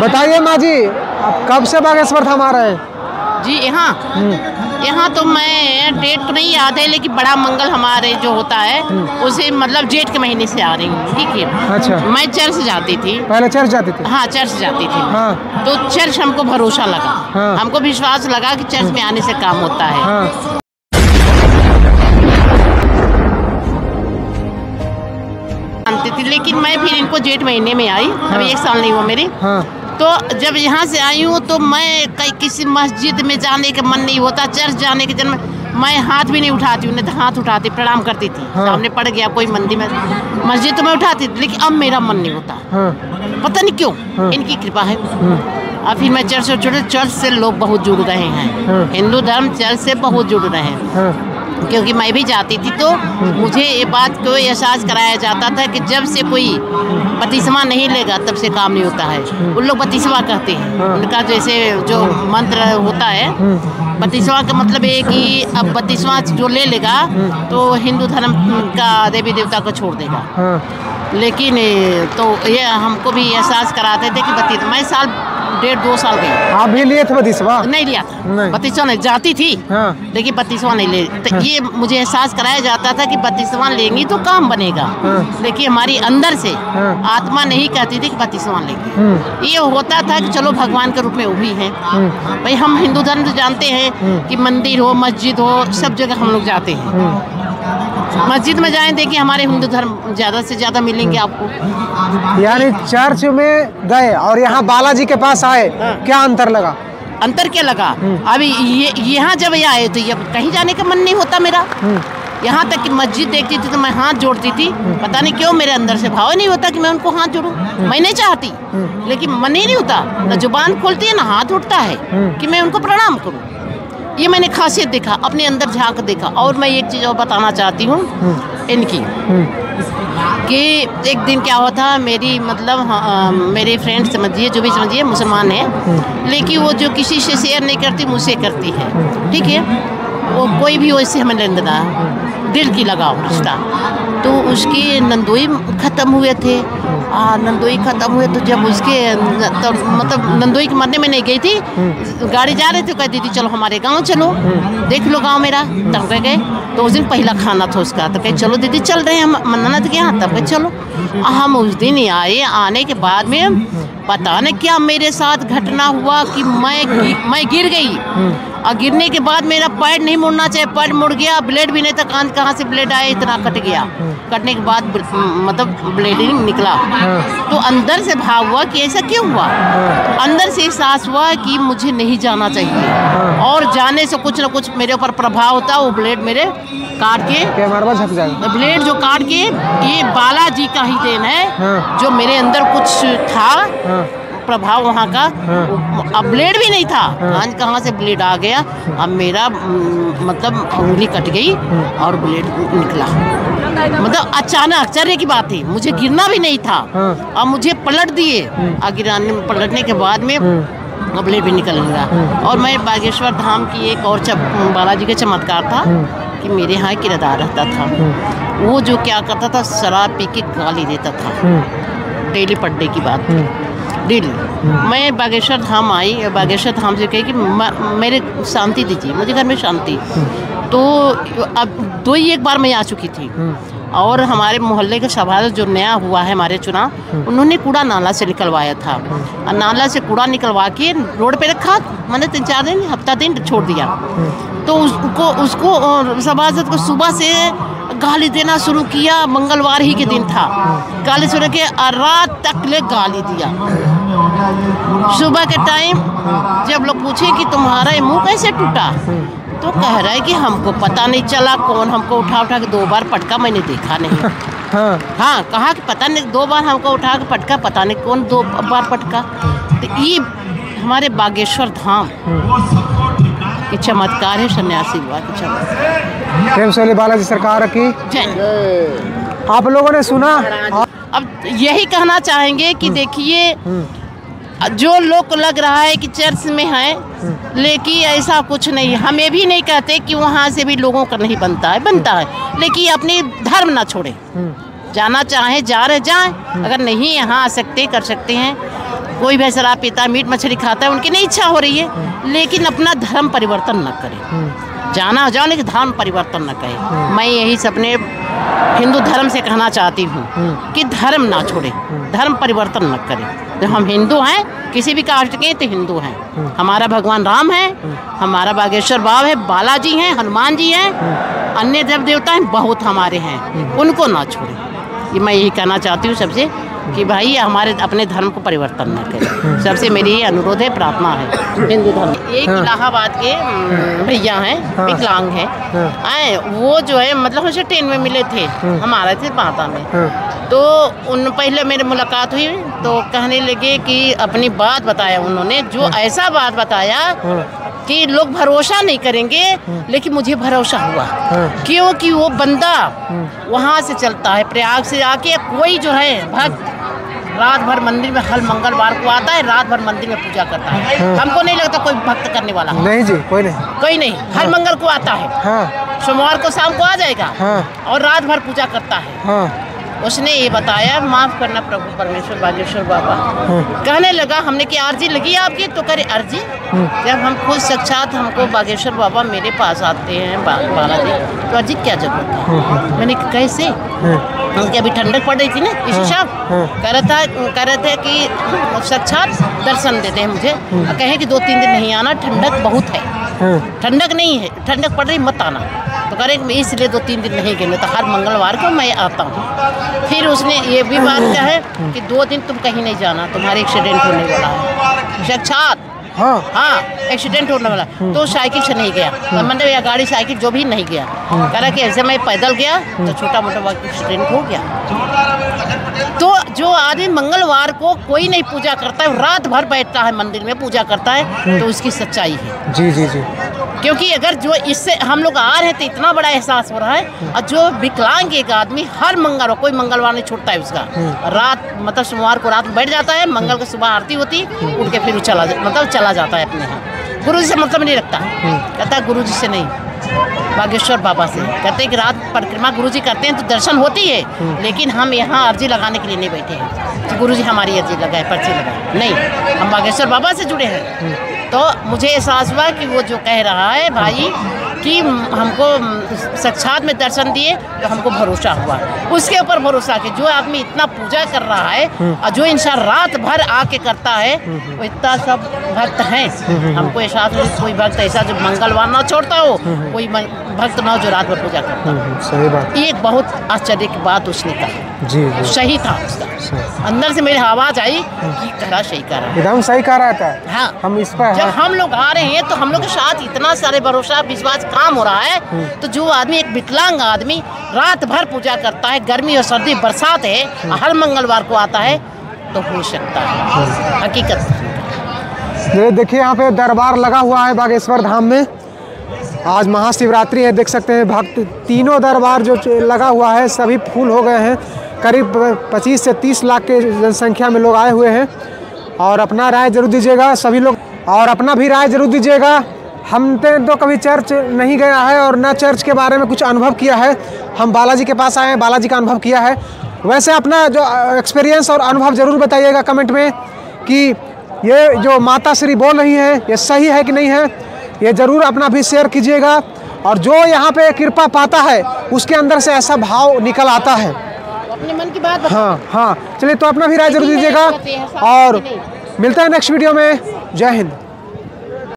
बताइए माँ जी आप कब से बागेश्वर धाम आ रहे हैं? जी यहाँ? यहाँ तो मैं डेट तो नहीं याद है लेकिन बड़ा मंगल हमारे जो होता है उसे मतलब जेठ के महीने से आ रही हूँ ठीक है? अच्छा। मैं चर्च जाती थी। पहले चर्च जाती थी? हाँ चर्च जाती थी। हाँ। तो चर्च हमको भरोसा लगा। हाँ। हमको विश्वास लगा कि चर्च में आने से काम होता है। हाँ। थी लेकिन मैं फिर इनको जेठ महीने में आई। हाँ। अभी एक साल नहीं हुआ मेरी। हाँ। तो जब यहाँ से आई हूँ तो मैं कई किसी मस्जिद में जाने का मन नहीं होता चर्च जाने के जन्म मैं हाथ भी नहीं उठाती हूँ नहीं तो हाथ उठाती प्रणाम करती थी। हाँ। सामने पड़ गया कोई मंदिर में मस्जिद तो मैं उठाती थी लेकिन अब मेरा मन नहीं होता। हाँ। पता नहीं क्यों हाँ। इनकी कृपा है। हम्म, और फिर मैं चर्च से चर्च से लोग बहुत जुड़ रहे हैं। हाँ। हिंदू धर्म चर्च से बहुत जुड़ रहे हैं। हाँ। क्योंकि मैं भी जाती थी तो मुझे ये बात को एहसास कराया जाता था कि जब से कोई बत्तीसवा नहीं लेगा तब से काम नहीं होता है। उन लोग बतीसवा कहते हैं। हाँ। उनका जैसे जो मंत्र होता है बतीसवा का मतलब ये कि अब बतीसवा जो ले लेगा तो हिंदू धर्म का देवी देवता को छोड़ देगा। हाँ। लेकिन तो ये हमको भी एहसास कराते थे कि बत्तीस मैं साल डेढ़ दो साल गई। आप भी लिए थे बतीसवा नहीं लिया था। नहीं। बत्तीसवा नहीं जाती थी हाँ। लेकिन बत्तीसवां नहीं ले। तो हाँ। ये मुझे एहसास कराया जाता था कि बत्तीसवां लेंगी तो काम बनेगा। हाँ। लेकिन हमारी अंदर से हाँ। आत्मा नहीं कहती थी कि बत्तीसवां लेंगे। हम्म, ये होता था कि चलो भगवान के रूप में वो भी हैं। हम्म, भाई हम हिंदू धर्म तो जानते हैं कि मंदिर हो मस्जिद हो सब जगह हम लोग जाते हैं। मस्जिद में जाएँ देखिए हमारे हिंदू धर्म ज़्यादा से ज़्यादा मिलेंगे आपको। यानी चर्च में गए और यहाँ बालाजी के पास आए क्या अंतर लगा? अंतर क्या लगा? अभी ये यहाँ जब ये आए तो ये कहीं जाने का मन नहीं होता मेरा। यहाँ तक कि मस्जिद देखती थी तो मैं हाथ जोड़ती थी। पता नहीं क्यों मेरे अंदर से भाव नहीं होता कि मैं उनको हाथ जोड़ूं। मैं नहीं चाहती लेकिन मन ही नहीं होता। न ज़ुबान खोलती है ना हाथ उठता है कि मैं उनको प्रणाम करूँ। ये मैंने खासियत देखा अपने अंदर झाँक देखा। और मैं एक चीज़ और बताना चाहती हूँ इनकी। कि एक दिन क्या हुआ था मेरी मतलब हाँ, मेरे फ्रेंड समझिए जो भी समझिए मुसलमान है। लेकिन वो जो किसी से शेयर नहीं करती मुझसे करती है। ठीक है? वो कोई भी वैसे हमें लेन देना दिल की लगाव रिश्ता। तो उसके नंदोई ख़त्म हुए थे। आ, नंदोई ख़त्म हुए तो जब उसके तो मतलब नंदोई के मरने में नहीं गई थी गाड़ी जा रहे थे कह दीदी चलो हमारे गाँव चलो देख लो गाँव मेरा। तब कह गए तो उस दिन पहला खाना था उसका तो कहे चलो दीदी चल रहे हैं हम ननद के यहाँ। तब कहे चलो। हम उस दिन आए आने के बाद में पता नहीं क्या मेरे साथ घटना हुआ कि मैं मैं गिर गई। और गिरने के बाद मेरा पैर नहीं मुड़ना चाहिए पैर मुड़ गया ब्लेड भी नहीं था कान कहाँ से ब्लेड आया इतना कट गया। कटने के बाद मतलब ब्लेडिंग निकला। तो अंदर से भाव हुआ कि ऐसा क्यों हुआ? अंदर से एहसास हुआ कि मुझे नहीं जाना चाहिए। और जाने से कुछ ना कुछ मेरे ऊपर प्रभाव होता वो ब्लेड मेरे काट के ब्लेड जो काट के ये बालाजी का ही देन है। जो मेरे अंदर कुछ था प्रभाव वहाँ का? हाँ। अब ब्लेड भी नहीं था। आज कहाँ से ब्लेड आ गया? अब मेरा मतलब उंगली कट गई और ब्लेड निकला। मतलब अचानक आश्चर्य की बात थी मुझे गिरना भी नहीं था। हाँ। अब मुझे पलट दिए। और गिराने पलटने के बाद में ब्लेड भी निकल लगा। और मैं बागेश्वर धाम की एक और बालाजी का चमत्कार था कि मेरे यहाँ एक किराएदार रहता था। वो जो क्या करता था शराब पी के गाली देता था। डेली पर डे की बात डेली। मैं बागेश्वर धाम आई, बागेश्वर धाम से कही कि मेरे शांति दीजिए, मुझे घर में शांति। तो अब दो ही एक बार मैं आ चुकी थी। और हमारे मोहल्ले के सभासद जो नया हुआ है, हमारे चुनाव, उन्होंने कूड़ा नाला से निकलवाया था। और नाला से कूड़ा निकलवा के रोड पे रखा, मैंने तीन चार दिन, हफ़्ता दिन छोड़ दिया। तो उसको उसको सभासद को सुबह से गाली देना शुरू किया मंगलवार ही के दिन था। गाली शुरू के रात तक ले गाली दिया। सुबह के टाइम जब लोग पूछे कि तुम्हारा ये मुँह कैसे टूटा तो कह रहा है कि हमको पता नहीं चला कौन हमको उठा उठा के दो बार पटका मैंने देखा नहीं। हाँ। हाँ कहा कि पता नहीं दो बार हमको उठा के पटका पता नहीं कौन दो बार पटका तो ये हमारे बागेश्वर धाम के चमत्कार है सन्यासी के चमत्कार प्रेम सोली बालाजी सरकार की। जय। आप लोगों ने सुना? अब यही कहना चाहेंगे कि देखिए जो लोग को लग रहा है कि चर्च में है लेकिन ऐसा कुछ नहीं हम ये भी नहीं कहते कि वहाँ से भी लोगों का नहीं बनता है बनता है। लेकिन अपनी धर्म ना छोड़े। जाना चाहे जा रहे जाए। अगर नहीं यहाँ आ सकते कर सकते हैं। कोई भी शराब पीता है मीट मछली खाता है, उनकी नहीं इच्छा हो रही है। लेकिन अपना धर्म परिवर्तन न करे। जाना जाओ लेकिन धर्म परिवर्तन न करे। मैं यही सपने हिंदू धर्म से कहना चाहती हूँ कि धर्म ना छोड़े, धर्म परिवर्तन न करे। जो हम हिंदू हैं, किसी भी कास्ट के तो हिंदू हैं। हमारा भगवान राम है, हमारा बागेश्वर बाब है, बालाजी हैं, हनुमान जी हैं, अन्य देव देवता हैं बहुत हमारे हैं, उनको ना छोड़े। मैं यही कहना चाहती हूँ सबसे। कि भाई हमारे अपने धर्म को परिवर्तन न करें। सबसे मेरी ये अनुरोध है प्रार्थना है हिंदू धर्म। एक हाँ। इलाहाबाद के भैया हैं हाँ। विकलांग हैं। हाँ। आए वो जो है मतलब हमसे ट्रेन में मिले थे हम आ रहे थे पाता में। हाँ, तो उन पहले मेरी मुलाकात हुई तो कहने लगे कि अपनी बात बताया उन्होंने जो ऐसा बात बताया हाँ, कि लोग भरोसा नहीं करेंगे लेकिन मुझे भरोसा हुआ। हाँ। क्योंकि वो बंदा वहाँ से चलता है प्रयाग से आके कोई जो है भक्त रात भर मंदिर में हर मंगलवार को आता है रात भर मंदिर में पूजा करता है। हाँ। हमको नहीं लगता कोई भक्त करने वाला है नहीं जी कोई नहीं। कोई नहीं हर मंगल को आता है। हाँ। सोमवार को शाम को आ जाएगा हाँ। और रात भर पूजा करता है। हाँ। उसने ये बताया माफ़ करना प्रभु परमेश्वर बागेश्वर बाबा। हाँ। कहने लगा हमने कि अर्जी लगी आपकी? तो करे अर्जी जब हम खुद साक्षात हमको बागेश्वर बाबा मेरे पास आते हैं बा, बालाजी तो अर्जी क्या ज़रूरत है? मैंने कहा, कैसे? हाँ, क्योंकि अभी ठंडक पड़ रही थी ना इसी शाम। हाँ। कह रहा था कह रहे थे कि साक्षात दर्शन देते हैं मुझे। कहे कि दो तीन दिन नहीं आना ठंडक बहुत है। हाँ, ठंडक नहीं है ठंडक पड़ रही मत आना। तो कह रहे मैं इसलिए दो तीन दिन नहीं गए तो हर मंगलवार को मैं आता हूँ। फिर उसने ये भी बात कहा है कि दो दिन तुम कहीं नहीं जाना तुम्हारे एक्सीडेंट होने वाला है। साक्षात हाँ। हाँ एक्सीडेंट होने वाला तो साइकिल से नहीं गया। तो मतलब या गाड़ी साइकिल जो भी नहीं गया। कह रहा कि ऐसे मैं पैदल गया तो छोटा मोटा एक्सीडेंट हो गया। तो जो आदमी मंगलवार को कोई नहीं पूजा करता है रात भर बैठता है मंदिर में पूजा करता है तो उसकी सच्चाई है। जी जी जी। क्योंकि अगर जो इससे हम लोग आ रहे हैं तो इतना बड़ा एहसास हो रहा है और जो विकलांग एक आदमी हर मंगलवार कोई मंगलवार नहीं छूटता है उसका। रात मतलब सोमवार को रात बैठ जाता है मंगल को सुबह आरती होती उठ के फिर वो चला मतलब चला जाता है अपने यहाँ। गुरु जी से मतलब नहीं रखता। कहता गुरु जी से नहीं बागेश्वर बाबा से। कहते हैं कि रात परिक्रमा गुरु जी करते हैं तो दर्शन होती है लेकिन हम यहाँ अर्जी लगाने के लिए नहीं बैठे हैं। कि गुरु जी हमारी अर्जी लगाए पर्ची लगाए। नहीं हम बागेश्वर बाबा से जुड़े हैं। तो मुझे एहसास हुआ कि वो जो कह रहा है भाई कि हमको साक्षात में दर्शन दिए तो हमको भरोसा हुआ। उसके ऊपर भरोसा कि जो आदमी इतना पूजा कर रहा है और जो इंसान रात भर आके करता है वो इतना सब भक्त हैं। हमको एहसास कोई भक्त ऐसा जो मंगलवार ना छोड़ता हो कोई मन- भक्त ना जो रात भर पूजा करता हम्म, हम्म, सही बात। एक बहुत आश्चर्य की बात उसने कही। जी जी। सही था उसका। अंदर से मेरी आवाज़ आई कि करा सही करा। एकदम सही रहा था। हाँ। हम इस पर जब हाँ, हम लोग आ रहे हैं तो हम लोग के साथ इतना सारे भरोसा विश्वास काम हो रहा है। तो जो आदमी एक विकलांग आदमी रात भर पूजा करता है गर्मी और सर्दी बरसात है हर मंगलवार को आता है तो हो सकता है। हकीकत। देखिए यहाँ पे दरबार लगा हुआ है बागेश्वर धाम में। आज महाशिवरात्रि है, देख सकते हैं भक्त, तीनों दरबार जो लगा हुआ है, सभी फूल हो गए हैं। करीब 25 से 30 लाख के जनसंख्या में लोग आए हुए हैं। और अपना राय ज़रूर दीजिएगा सभी लोग। और अपना भी राय ज़रूर दीजिएगा। हमने तो कभी चर्च नहीं गया है और न चर्च के बारे में कुछ अनुभव किया है। हम बालाजी के पास आए हैं, बालाजी का अनुभव किया है। वैसे अपना जो एक्सपीरियंस और अनुभव ज़रूर बताइएगा कमेंट में कि ये जो माता श्री बोल रही हैं, ये सही है कि नहीं है? ये ज़रूर अपना भी शेयर कीजिएगा। और जो यहाँ पे कृपा पाता है उसके अंदर से ऐसा भाव निकल आता है। अपने मन की बात हाँ हाँ। चलिए तो अपना भी राय ज़रूर दीजिएगा। और मिलते हैं नेक्स्ट वीडियो में। जय हिंद।